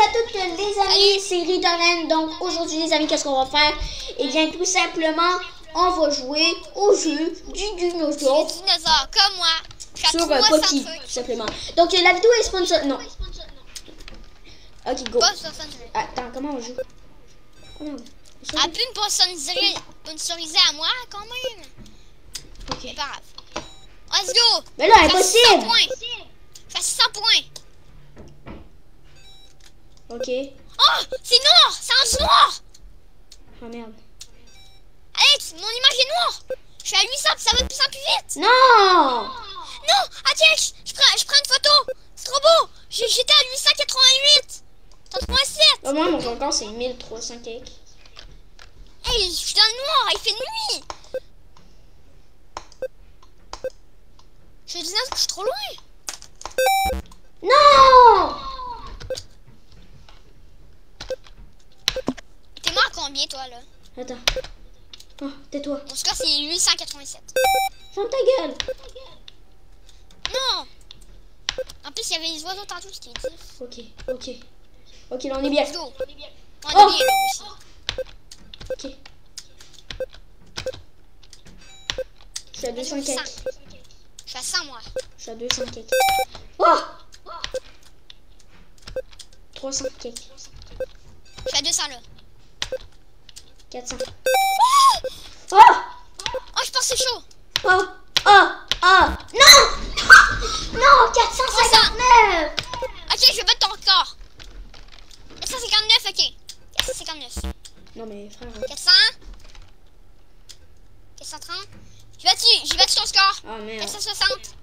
à toutes les amis, c'est Ritoren. Donc aujourd'hui les amis, qu'est-ce qu'on va faire? Eh bien tout simplement, on va jouer au jeu du dinosaure. Du dinosaure, comme moi. Sur un Poki, tout simplement. Donc la vidéo est sponsor... Non. Ok, go. Attends, comment on joue? Elle peut me sponsoriser, sponsoriser à moi quand même. Ok. Pas grave. Let's go. Mais là, Fais 100 impossible points. Fais 100 points. Ok. Oh, c'est noir. C'est un noir. Oh merde. Alex, mon image est noire. Je suis à 800, ça va de plus vite. Non Non, Alex, je prends, je prends une photo. C'est trop beau. J'étais à 888. 3.7. Au moins, mon record, c'est 1300 cakes. Hey, je suis dans le noir. Il fait nuit. Je dis que je suis trop loin. Non T'es mort à combien, toi, là? Attends. Oh, tais-toi. Mon score, c'est 887. Ferme ta gueule. Non En plus, il y avait les oiseaux tantôt, c'était 10. Ok, ok. Ok, là, on est bien. On est Oh. bien, là, aussi. Ok. Je suis à 200 100. cakes. Je suis à 100, moi. Je suis à 200 cakes. Oh 300 cakes. Je suis à 200, là. 400. Oh, Oh oh je pense que c'est chaud. Oh Oh Oh Non Non 459 Ok, je vais battre ton record. 459, ok. 459. Non mais frère... 400. 430. J'ai battu, j'ai battu ton score. Oh merde. 460.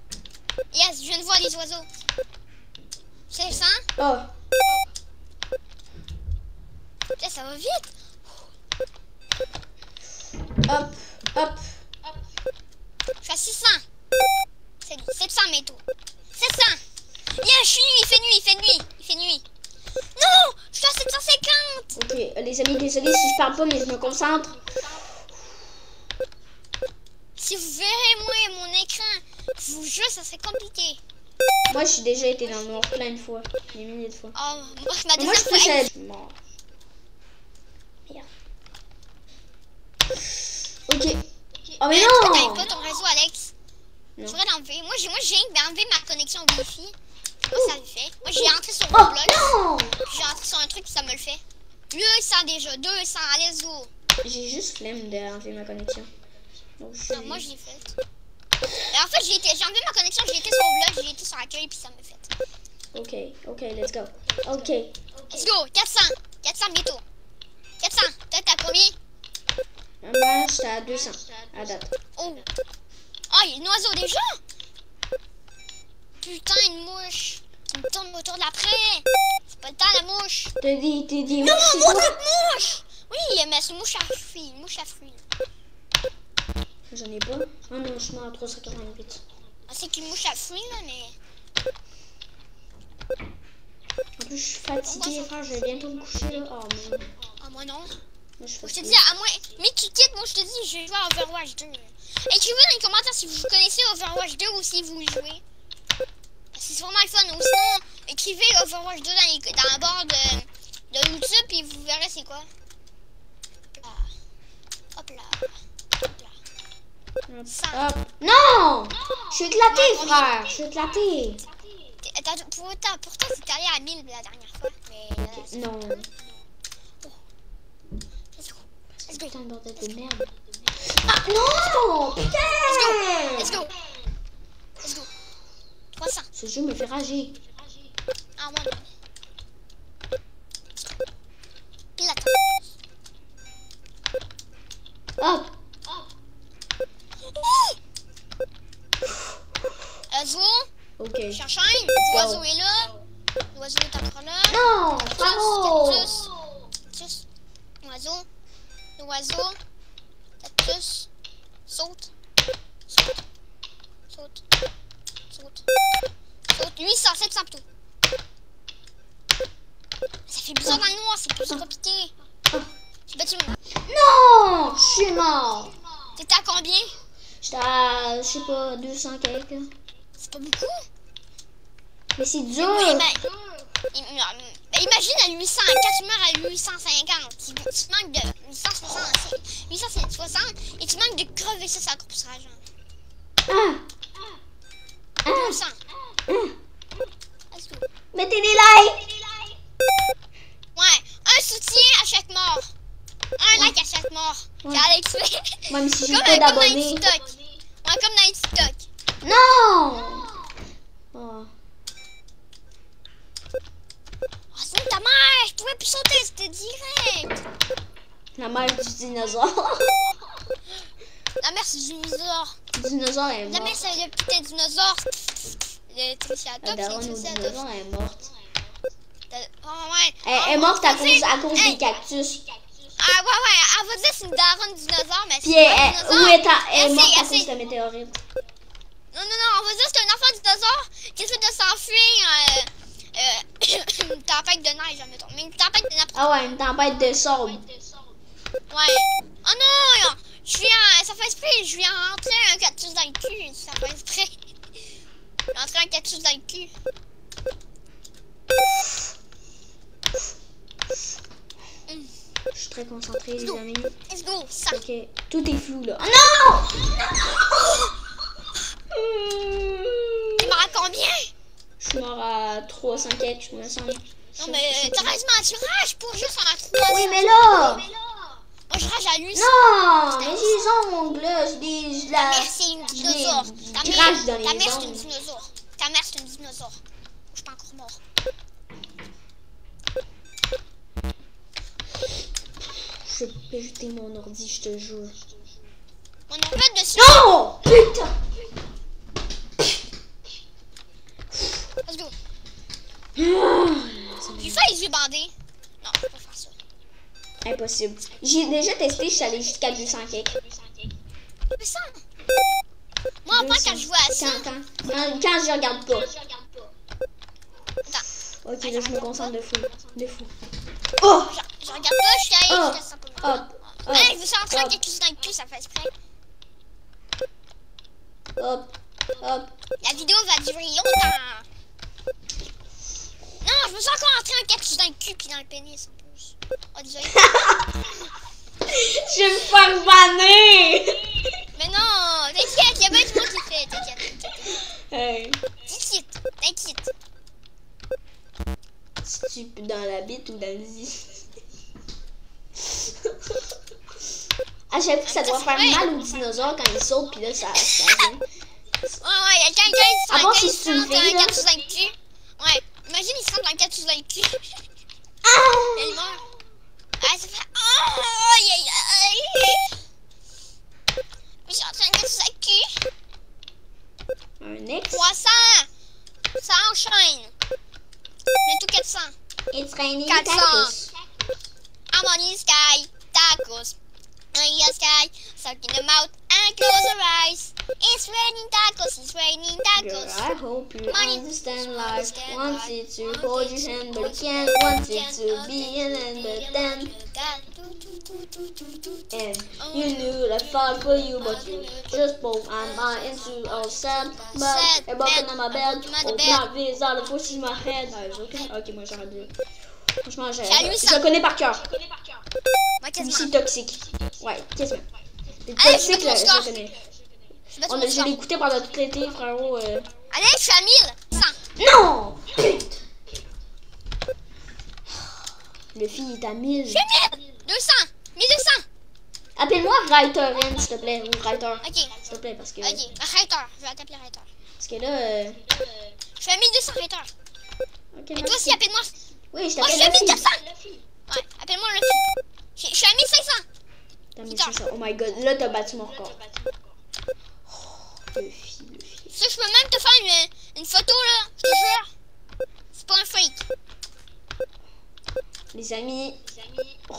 Yes, je viens de voir les oiseaux. 500. Oh Putain, ça va vite. Hop Hop Je suis à 600. C'est 700 métaux. 700. Yeah, je suis nuit, il fait nuit, il fait nuit. Il fait nuit. Non, je suis à 750. Ok, euh, les amis, désolé si je parle pas, mais je me concentre. Si vous verrez moi et mon écran, je vous jure, ça serait compliqué. Moi, j'ai déjà été dans le noir plein de fois. Des milliers de fois. Oh, moi, je ma Moi, je suis. Merde. Ok. Oh mais Pourquoi t'avais non pas ton réseau, Alex? Non. Je voudrais l'enlever. Moi, j'ai, moi, j'ai enlevé ma connexion Wi-Fi. Je sais pas si ça le fait. Moi, j'ai entré sur Oh Roblox. non J'ai entré sur un truc ça me le fait. 200 déjà, 200, let's go. J'ai juste flemme d'enlever ma connexion. Donc, je suis... Non, moi, je l'ai fait. Mais en fait, j'ai, été, j'ai enlevé ma connexion, j'ai été sur Roblox, j'ai été sur accueil puis ça me fait. Ok, ok, let's go. Ok. Let's go, 400. 400 bientôt. 400. Toi, t'as combien Moi, j'étais à 200 à date. Oh. Oh, il y a une oiseau déjà Putain, une mouche. Qui me tourne autour de la près. C'est pas le temps, la mouche. T'as dit, t'as dit, Non, quoi autre mouche Oui, mais c'est une mouche à fruits. Une mouche à fruits. J'en ai pas. Ah non, je suis à 388. Ah, c'est qu'une mouche à fruits, là, mais... En plus, je suis fatiguée, frère, je vais bientôt me coucher là. Oh man. Ah, moi, non. Je te dis, à moins... Mais tu quittes, moi, je te dis, je vais jouer à Overwatch 2. Écrivez dans les commentaires si vous connaissez Overwatch 2 ou si vous jouez. C'est vraiment le fun. Ou sinon, écrivez Overwatch 2 dans, les... dans la barre de... de YouTube et vous verrez c'est quoi. Hop là. Hop là. Hop là. Ça. Hop. Non Je suis éclaté, frère. Je suis éclaté. T'es- t'as- Pourtant, pourtant t'es allé à 1000 la dernière fois. Mais là, c'est- Non. let's go. Let's go. Putain, bordel de merde. Ah non Putain Let's go. Let's go. 300. Ce jeu me fait rager. Ah, moi, saute, saute, saute, saute, saute. 800, 700 plutôt. Ça fait bizarre dans le noir, c'est plus compliqué. J'ai battu mon... Non Je suis mort T'étais à combien? J'étais à, je sais pas, 200 quelques. C'est pas beaucoup. Mais c'est dur mais- im- imagine à 800, quand tu meurs à 850, tu, tu manques de 860, 860 et tu manques de crever ça! 200. Ah! Let's go. Mettez des likes! Ouais, un soutien à chaque mort. Un like à chaque mort. Ouais. C'est Alex. Même si j'ai Comme, pas d'abonnés. Ouais, comme dans les TikTok. Non! Oh. Oh, c'est ta mère, je pouvais plus sauter, c'était direct. La mère du dinosaure. La mère, c'est du dinosaure. Le dinosaure est La mort. mère, c'est le putain de dinosaure. Le La triceratops, c'est le triceratops. dinosaure est morte. Oh, ouais. Elle Oh, est morte à cause, à cause Hey, des cactus. Ah, ouais, ouais, elle va dire c'est une daronne dinosaure, mais c'est elle, pas un elle- dinosaure. où est elle est morte à cause de météorite? Non, non, non, on va dire c'est un enfant dinosaure qui essaie de s'enfuir. Euh, euh, une tempête de neige, admettons. Mais une tempête de n'importe Ah ouais, une tempête de sable. Ouais. Oh non, je viens, ça fait exprès, je viens rentrer un cactus dans le cul, ça fait exprès. Rentrer un cactus dans le cul. Je suis très concentrée, les amis. Let's go, ça. Ok, tout est flou là. Oh non! Tu m'as combien? Je suis mort à 300 quelques, je me semble. Non, mais sérieusement, tu rages pour juste en a 300. Oui, mais là! Je rage à lui. Non! Mais les ongles j'ai des. je Ta la- mère, c'est une je dinosaure. Ta mère, ta c'est une dinosaure. Ta mère, c'est une dinosaure. Je suis pas encore mort. Je peux jeter mon ordi, je te jure. On pas de. Non! Putain! Let's go. J'ai fait les yeux Impossible. J'ai déjà testé, je suis allée jusqu'à 200 quelques. Mais ça. Moi, en fait, quand je vois ça. Quand, quand, quand, quand je regarde pas. Attends. Ok, là, je me concentre de fou. De fou. Oh! Je, je regarde pas, je suis allée Oh. jusqu'à 100 Hop! Hop! Hey, je veux sentir hop, quelque chose dans le cul, ça fait exprès. hop, hop. La vidéo va durer longtemps. Non, je me sens encore entrer un cactus dans le cul puis dans le pénis en. Oh, désolé. Je vais me faire banner! Mais non, t'inquiète, il y a bien du monde qui fait. T'inquiète, t'inquiète. Hey. T'inquiète, t'inquiète. Si tu dans la bite ou dans le zizi. À chaque fois, ça doit faire mal aux dinosaures quand ils sautent, puis là, ça, ça vient. Ouais, ouais, il y a quelqu'un qui se une rentre dans un là. cactus dans le cul. Ouais, imagine, il se rentre dans un cactus dans le cul. Ah! Elle meurt. Ça enchaîne. Bientôt 400. It's raining 400. tacos. I'm on the sky. Tacos. On the sky. Suck in the mouth and close your eyes. It's raining tacos. It's raining Girl. I hope you Money. understand life. Wanted to hold your hand, but can't. Wanted to be in it, but then. And you knew that fought for you, but you just broke my mind into all sad. Sad, I broken on my bed. Oh, my vis out of pushing my head. Ok, moi j'arrête de. Franchement, je le connais par cœur. C'est quasiment. toxique. Ouais, quasiment. Toxiques, je là, je le connais. On a- Je l'ai écouté pendant tout l'été, frérot. euh. Allez, je suis à 1100. Non! Putain! Le fille est à 1000. Je suis à 1000. 200. 1200. Appelle-moi Writerin, s'il te plaît, ou Writer. Ok. S'il te plaît, parce que. Ok. Arrêteur. Je vais t'appeler arrêteur. Parce que là. euh, Je suis à 1200 arrêteur. Ok, Et toi aussi, appelle-moi. Oui, je Moi, je t'appelle suis à la fille. 1400. Ouais, appelle-moi le. Je je suis à 1500. T'as mis ça, ça. Oh my god, là, t'as battu mon record. Oh, le fille, le. Ça, je peux même te faire une, une photo, là. Je te jure? C'est pas un fake. Les amis. Oh.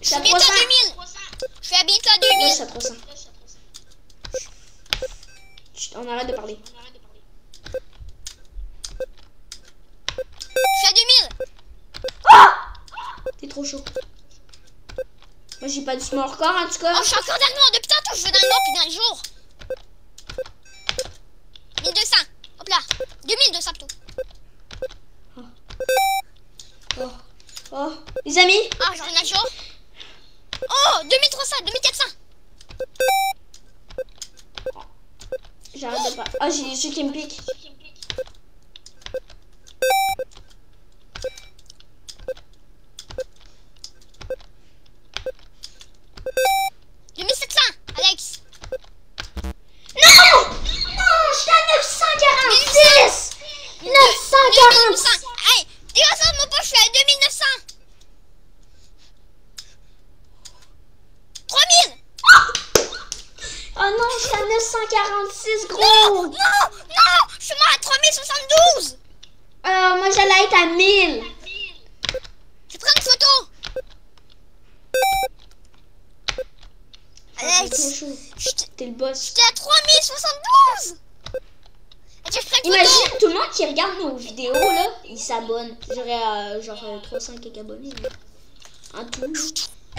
Je suis à suis bientôt 300. à 2000. Je suis à bientôt à Moi, je 2000. suis à 300. Chut, on arrête de parler. Je suis à 2000. Ah! T'es trop chaud. Moi, j'ai pas du mon record, en tout cas. Oh, je suis encore dans le. Depuis tantôt, je vais dans le noir puis dans le jour. 1200. Hop là. 2200 plutôt. Les amis, Ah, j'en ai un jour. Oh, 2300, 2400. J'arrête pas. Ah, j'ai des trucs qui me piquent. J'ai mis 700, Alex. Non! Non, j'étais à 946! 946! 2900. Hey, dis-moi ça de mon poche, je suis à 2900. 3000. Oh non, j'étais à 946, Non, gros! non, non, je suis mort à 3072. Euh, moi, j'allais être à 1000. Je prends une photo. Alex, chaud. j'étais T'es le boss. j'étais à 3072. Attends, je prends une Imagine photo. tout le monde qui regarde nos vidéos, là, il s'abonne. J'aurais euh, genre euh, 300 quelques abonnés. là. En tout.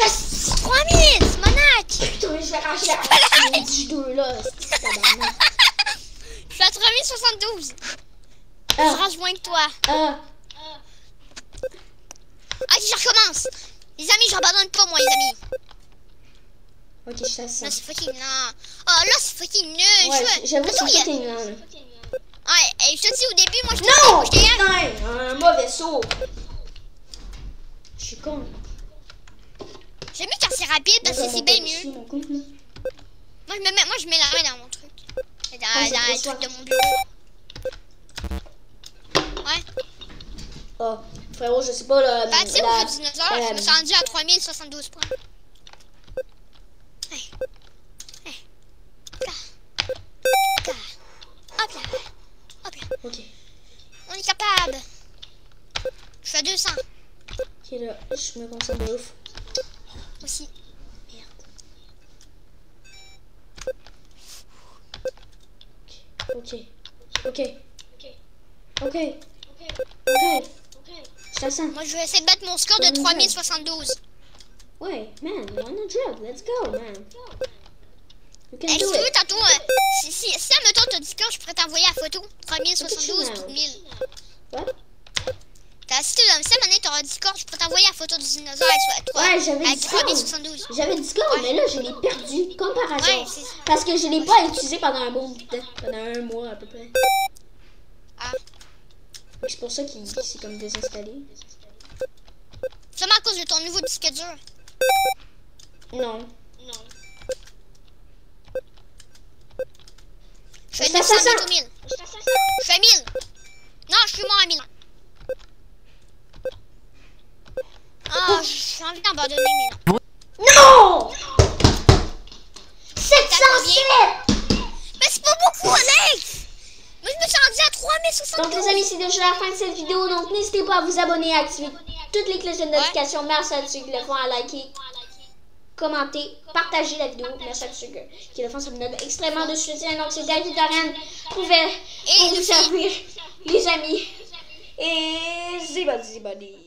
Ah, c'est 3000, c'est. Putain, je vais ranger la petit deux là. c'est tabarnak. Je suis à 3072. Je Ah, range moins que toi. ah, Ok, je recommence. Les amis, j'abandonne pas, moi, les amis. ok, je à 100. Là, c'est fucking non. Oh, là, c'est fucking nul. Ouais, je veux... j'avoue, c'est fucking là. Ouais, et je te dis au début, moi, je te Non! je. Putain, un mauvais saut. Je suis con. J'aime mieux quand c'est rapide parce que c'est bien mieux. Moi, je me mets, moi, je mets la main dans mon truc. Dans, Ah, dans le truc de mon bureau. Ouais. Oh, frérot, je sais pas, là. Bah, tu sais, la- dinosaure, je me suis rendu à 3072 points. Hey. Hey. Hop là. Hop là. Hop là. Hop là. Ok, On est capable. Je suis à 200 ok, là, je me concentre de ouf. aussi. Merde. Ok, ok, ok, ok, je. Moi, je vais essayer de battre mon score de 3072. Ouais, man, on a let's go, man. You can Hey, si do tu veux, it. tantôt, euh, si, si, si, admettons, t'as Discord, je pourrais t'envoyer la photo. 3072 Ok, pour 1000. What? T'as, si tu à un moment donné, t'auras Discord, je pourrais t'envoyer la photo du dinosaure avec, Ouais, j'avais Discord. 3072. J'avais Discord, mais là, je l'ai perdu, comme par hasard. Ouais, ça. Parce que je l'ai pas utilisé pendant un bon temps, pendant un mois à peu près. C'est pour ça qu'il s'est comme désinstallé. Seulement à cause de ton nouveau disque dur. Non. Fais Je fais 900 ça, ça. bientôt 1000. Je fais 1000. Non, je suis mort à 1000. Ah, j'ai envie d'abandonner, mais non. Non 707 Mais c'est pas beaucoup, Alex! Je me suis rendu à 3072. Donc les amis, c'est déjà la fin de cette vidéo. Donc n'hésitez pas à vous abonner et à activer toutes les cloches de notification. Merci à ceux qui le font, à liker, commenter, partager la vidéo. Merci à ceux qui le font, ça me donne extrêmement de soutien. Donc c'est David Dorian pouvait vous servir, les amis. Et zibadi zibadi.